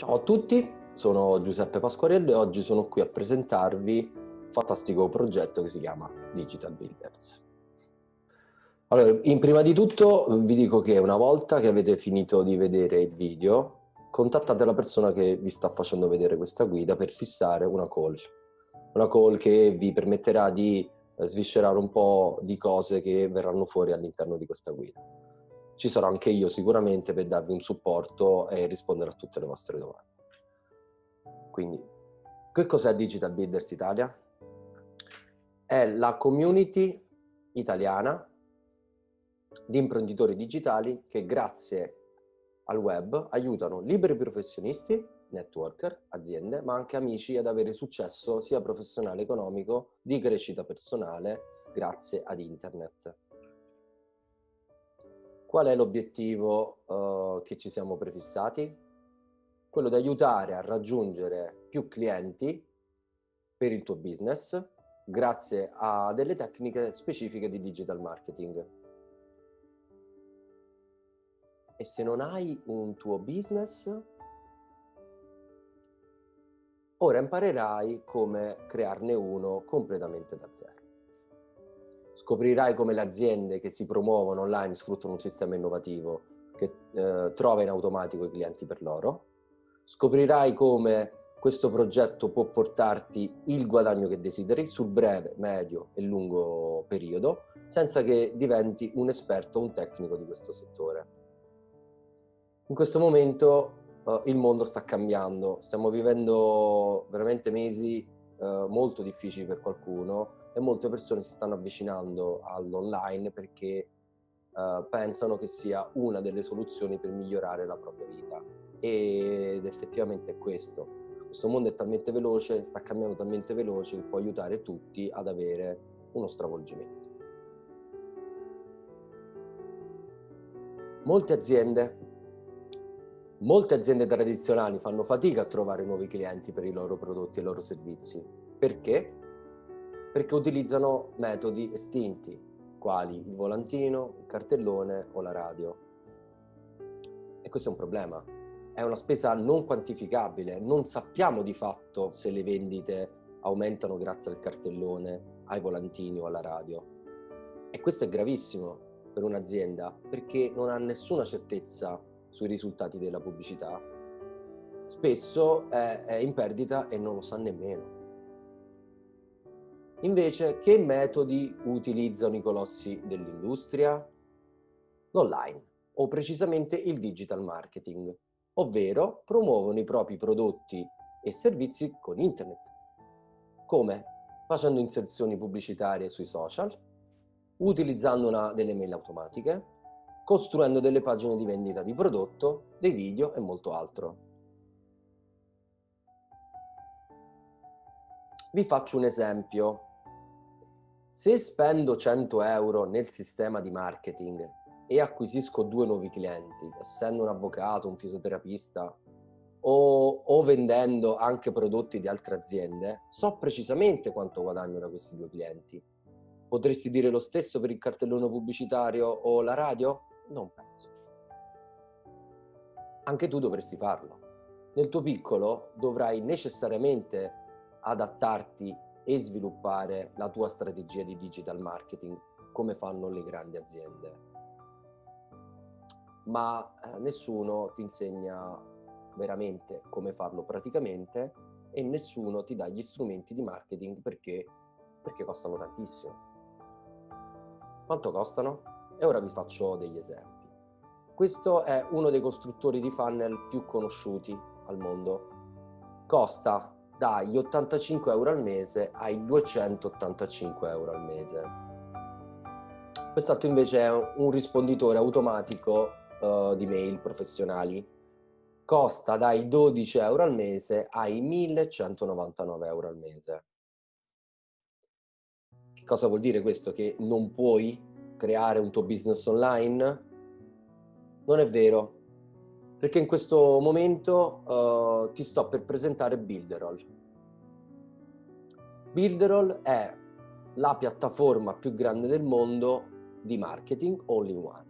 Ciao a tutti, sono Giuseppe Pasquarello e oggi sono qui a presentarvi un fantastico progetto che si chiama Digital Builders. Allora, in prima di tutto vi dico che una volta che avete finito di vedere il video, contattate la persona che vi sta facendo vedere questa guida per fissare una call. Una call che vi permetterà di sviscerare un po' di cose che verranno fuori all'interno di questa guida ci sarò anche io sicuramente per darvi un supporto e rispondere a tutte le vostre domande. Quindi, che cos'è Digital Builders Italia? È la community italiana di imprenditori digitali che grazie al web aiutano liberi professionisti, networker, aziende, ma anche amici ad avere successo sia professionale economico, di crescita personale grazie ad internet. Qual è l'obiettivo uh, che ci siamo prefissati? Quello di aiutare a raggiungere più clienti per il tuo business grazie a delle tecniche specifiche di digital marketing. E se non hai un tuo business, ora imparerai come crearne uno completamente da zero. Scoprirai come le aziende che si promuovono online sfruttano un sistema innovativo che eh, trova in automatico i clienti per loro. Scoprirai come questo progetto può portarti il guadagno che desideri sul breve, medio e lungo periodo, senza che diventi un esperto o un tecnico di questo settore. In questo momento uh, il mondo sta cambiando, stiamo vivendo veramente mesi uh, molto difficili per qualcuno e molte persone si stanno avvicinando all'online perché uh, pensano che sia una delle soluzioni per migliorare la propria vita ed effettivamente è questo. Questo mondo è talmente veloce, sta cambiando talmente veloce che può aiutare tutti ad avere uno stravolgimento. Molte aziende, molte aziende tradizionali fanno fatica a trovare nuovi clienti per i loro prodotti e i loro servizi. Perché? Perché utilizzano metodi estinti, quali il volantino, il cartellone o la radio. E questo è un problema. È una spesa non quantificabile, non sappiamo di fatto se le vendite aumentano grazie al cartellone, ai volantini o alla radio. E questo è gravissimo per un'azienda perché non ha nessuna certezza sui risultati della pubblicità. Spesso è, in perdita e non lo sa nemmeno. Invece, che metodi utilizzano i colossi dell'industria? L'online, o precisamente il digital marketing, ovvero promuovono i propri prodotti e servizi con internet. Come? Facendo inserzioni pubblicitarie sui social, utilizzando una, delle mail automatiche, costruendo delle pagine di vendita di prodotto, dei video e molto altro. Vi faccio un esempio se spendo 100 euro nel sistema di marketing e acquisisco due nuovi clienti, essendo un avvocato, un fisioterapista o, o, vendendo anche prodotti di altre aziende, so precisamente quanto guadagno da questi due clienti. Potresti dire lo stesso per il cartellone pubblicitario o la radio? Non penso. Anche tu dovresti farlo. Nel tuo piccolo dovrai necessariamente adattarti e sviluppare la tua strategia di digital marketing come fanno le grandi aziende. Ma eh, nessuno ti insegna veramente come farlo praticamente e nessuno ti dà gli strumenti di marketing perché, perché costano tantissimo. Quanto costano? E ora vi faccio degli esempi. Questo è uno dei costruttori di funnel più conosciuti al mondo. Costa dagli 85 euro al mese ai 285 euro al mese. Quest'altro invece è un risponditore automatico uh, di mail professionali. Costa dai 12 euro al mese ai 1199 euro al mese. Che cosa vuol dire questo? Che non puoi creare un tuo business online? Non è vero, perché in questo momento uh, ti sto per presentare Builderall. Builderall è la piattaforma più grande del mondo di marketing all in one.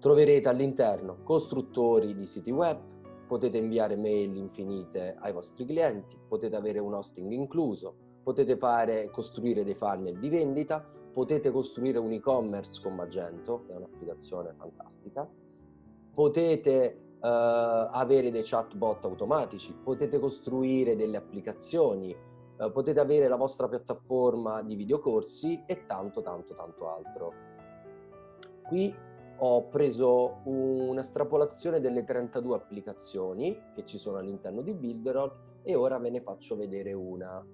Troverete all'interno costruttori di siti web, potete inviare mail infinite ai vostri clienti, potete avere un hosting incluso, potete fare, costruire dei funnel di vendita, potete costruire un e-commerce con Magento, è un'applicazione fantastica, potete uh, avere dei chatbot automatici, potete costruire delle applicazioni, uh, potete avere la vostra piattaforma di videocorsi e tanto, tanto, tanto altro. Qui ho preso un'estrapolazione delle 32 applicazioni che ci sono all'interno di Builderall e ora ve ne faccio vedere una.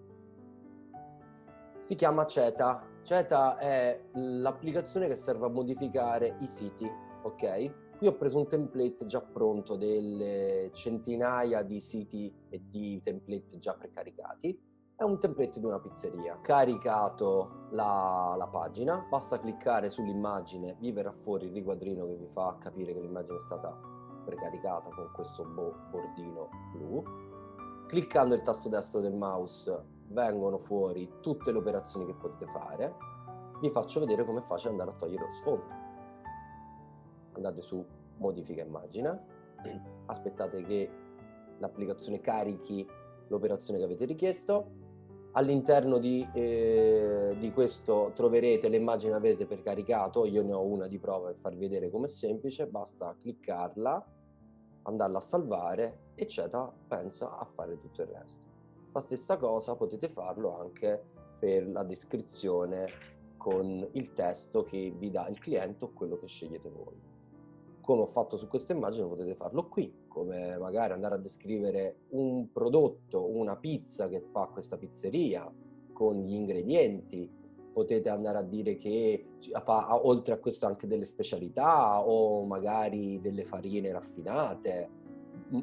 Si chiama CETA. CETA è l'applicazione che serve a modificare i siti, ok? Qui ho preso un template già pronto, delle centinaia di siti e di template già precaricati. È un template di una pizzeria. Caricato la, la pagina, basta cliccare sull'immagine, vi verrà fuori il riquadrino che vi fa capire che l'immagine è stata precaricata con questo bordino blu. Cliccando il tasto destro del mouse vengono fuori tutte le operazioni che potete fare. Vi faccio vedere come è facile andare a togliere lo sfondo andate su modifica immagine, aspettate che l'applicazione carichi l'operazione che avete richiesto, all'interno di, eh, di, questo troverete le immagini che avete per caricato, io ne ho una di prova per farvi vedere com'è semplice, basta cliccarla, andarla a salvare eccetera, pensa a fare tutto il resto. La stessa cosa potete farlo anche per la descrizione con il testo che vi dà il cliente o quello che scegliete voi come ho fatto su questa immagine potete farlo qui, come magari andare a descrivere un prodotto, una pizza che fa questa pizzeria con gli ingredienti, potete andare a dire che fa oltre a questo anche delle specialità o magari delle farine raffinate,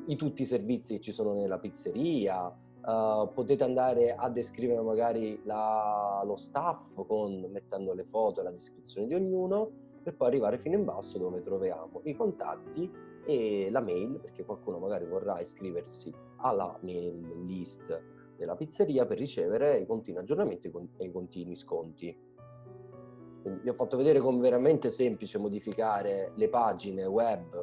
i, tutti i servizi che ci sono nella pizzeria, uh, potete andare a descrivere magari la, lo staff con, mettendo le foto e la descrizione di ognuno per poi arrivare fino in basso dove troviamo i contatti e la mail, perché qualcuno magari vorrà iscriversi alla mail list della pizzeria per ricevere i continui aggiornamenti e i continui sconti. Quindi vi ho fatto vedere come veramente semplice modificare le pagine web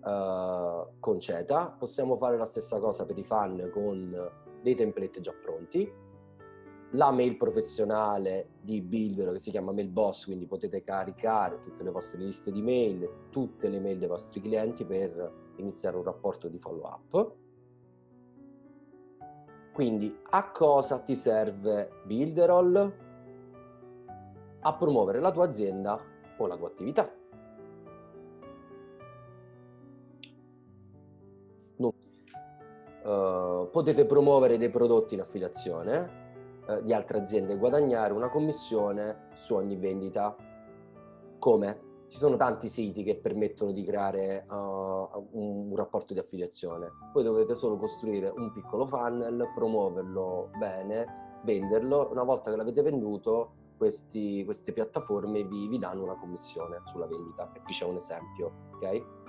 uh, con CETA. Possiamo fare la stessa cosa per i fan con dei template già pronti la mail professionale di Builder che si chiama Mailboss, quindi potete caricare tutte le vostre liste di mail, tutte le mail dei vostri clienti per iniziare un rapporto di follow up. Quindi a cosa ti serve Builderall? A promuovere la tua azienda o la tua attività. Uh, potete promuovere dei prodotti in affiliazione, eh, di altre aziende guadagnare una commissione su ogni vendita. Come? Ci sono tanti siti che permettono di creare uh, un, un, rapporto di affiliazione. Voi dovete solo costruire un piccolo funnel, promuoverlo bene, venderlo. Una volta che l'avete venduto, questi, queste piattaforme vi, vi danno una commissione sulla vendita. E qui c'è un esempio, ok?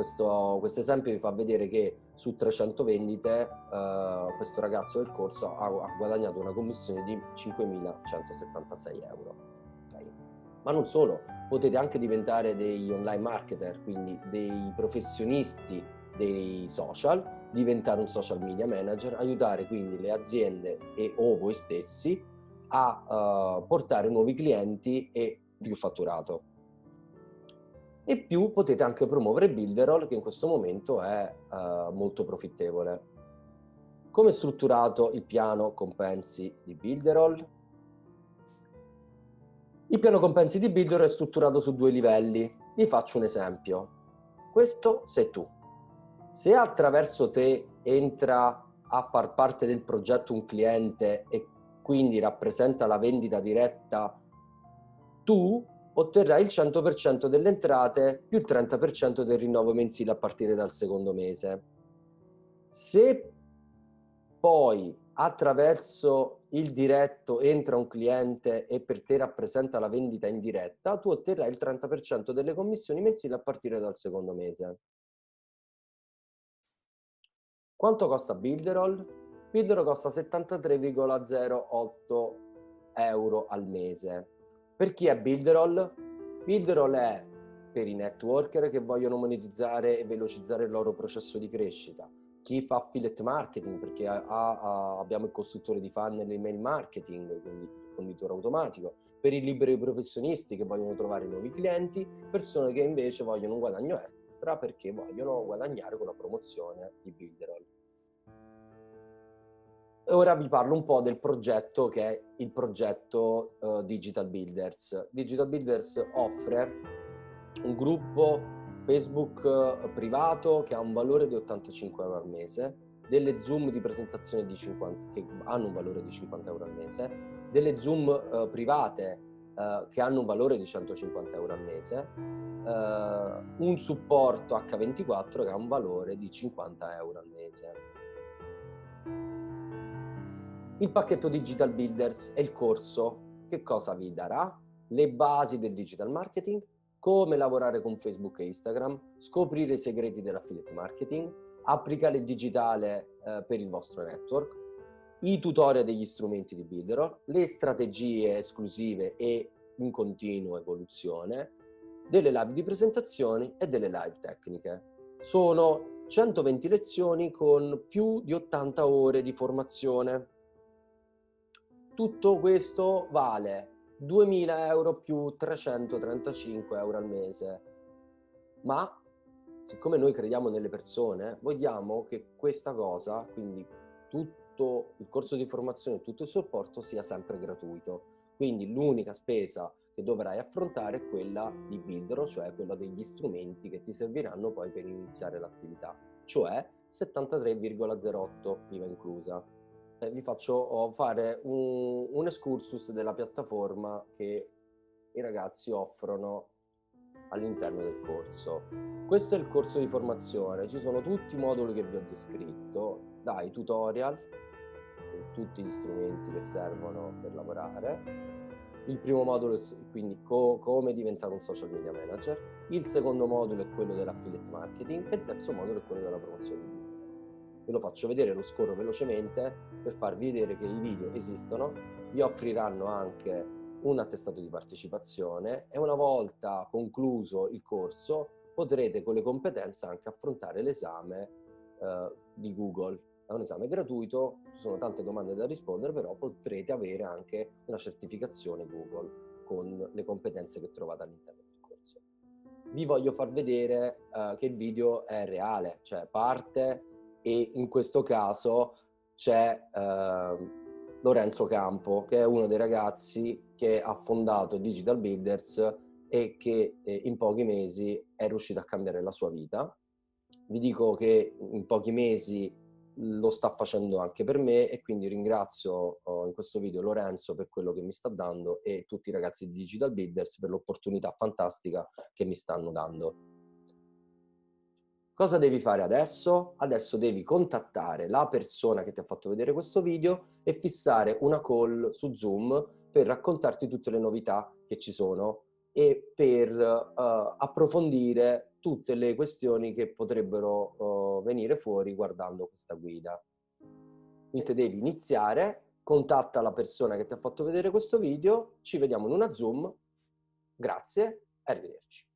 Questo, esempio vi fa vedere che su 300 vendite uh, questo ragazzo del corso ha, ha, guadagnato una commissione di 5.176 euro. Okay. Ma non solo, potete anche diventare degli online marketer, quindi dei professionisti dei social, diventare un social media manager, aiutare quindi le aziende e o voi stessi a uh, portare nuovi clienti e più fatturato e più potete anche promuovere Builderall che in questo momento è uh, molto profittevole. Come è strutturato il piano compensi di Builderall? Il piano compensi di Builderall è strutturato su due livelli. Vi faccio un esempio. Questo sei tu. Se attraverso te entra a far parte del progetto un cliente e quindi rappresenta la vendita diretta, tu otterrai il 100% delle entrate più il 30% del rinnovo mensile a partire dal secondo mese. Se poi attraverso il diretto entra un cliente e per te rappresenta la vendita in diretta, tu otterrai il 30% delle commissioni mensili a partire dal secondo mese. Quanto costa Builderall? Builderall costa 73,08 euro al mese per chi è Builderall? Builderall è per i networker che vogliono monetizzare e velocizzare il loro processo di crescita, chi fa affiliate marketing perché ha, ha, abbiamo il costruttore di funnel email marketing, quindi il conditore automatico, per i liberi professionisti che vogliono trovare nuovi clienti, persone che invece vogliono un guadagno extra perché vogliono guadagnare con la promozione di Builderall. Ora vi parlo un po' del progetto che è il progetto uh, Digital Builders. Digital Builders offre un gruppo Facebook uh, privato che ha un valore di 85 euro al mese, delle Zoom di presentazione di 50, che hanno un valore di 50 euro al mese, delle Zoom uh, private che hanno un valore di 150 euro al mese, un supporto H24 che ha un valore di 50 euro al mese. Il pacchetto Digital Builders è il corso che cosa vi darà? Le basi del digital marketing, come lavorare con Facebook e Instagram, scoprire i segreti dell'affiliate marketing, applicare il digitale eh, per il vostro network, i tutorial degli strumenti di Builderall, le strategie esclusive e in continua evoluzione, delle live di presentazioni e delle live tecniche. Sono 120 lezioni con più di 80 ore di formazione tutto questo vale 2.000 euro più 335 euro al mese. Ma siccome noi crediamo nelle persone, vogliamo che questa cosa, quindi tutto il corso di formazione, tutto il supporto sia sempre gratuito. Quindi l'unica spesa che dovrai affrontare è quella di Buildero, cioè quella degli strumenti che ti serviranno poi per iniziare l'attività, cioè 73,08 IVA inclusa vi faccio fare un, un excursus della piattaforma che i ragazzi offrono all'interno del corso. Questo è il corso di formazione, ci sono tutti i moduli che vi ho descritto, dai tutorial, tutti gli strumenti che servono per lavorare. Il primo modulo è quindi co- come diventare un social media manager, il secondo modulo è quello dell'affiliate marketing e il terzo modulo è quello della promozione di ve lo faccio vedere, lo scorro velocemente per farvi vedere che i video esistono, vi offriranno anche un attestato di partecipazione e una volta concluso il corso potrete con le competenze anche affrontare l'esame eh, di Google. È un esame gratuito, ci sono tante domande da rispondere, però potrete avere anche una certificazione Google con le competenze che trovate all'interno del corso. Vi voglio far vedere eh, che il video è reale, cioè parte e in questo caso c'è eh, Lorenzo Campo, che è uno dei ragazzi che ha fondato Digital Builders e che eh, in pochi mesi è riuscito a cambiare la sua vita. Vi dico che in pochi mesi lo sta facendo anche per me e quindi ringrazio oh, in questo video Lorenzo per quello che mi sta dando e tutti i ragazzi di Digital Builders per l'opportunità fantastica che mi stanno dando. Cosa devi fare adesso? Adesso devi contattare la persona che ti ha fatto vedere questo video e fissare una call su Zoom per raccontarti tutte le novità che ci sono e per uh, approfondire tutte le questioni che potrebbero uh, venire fuori guardando questa guida. Quindi devi iniziare, contatta la persona che ti ha fatto vedere questo video, ci vediamo in una Zoom, grazie, arrivederci.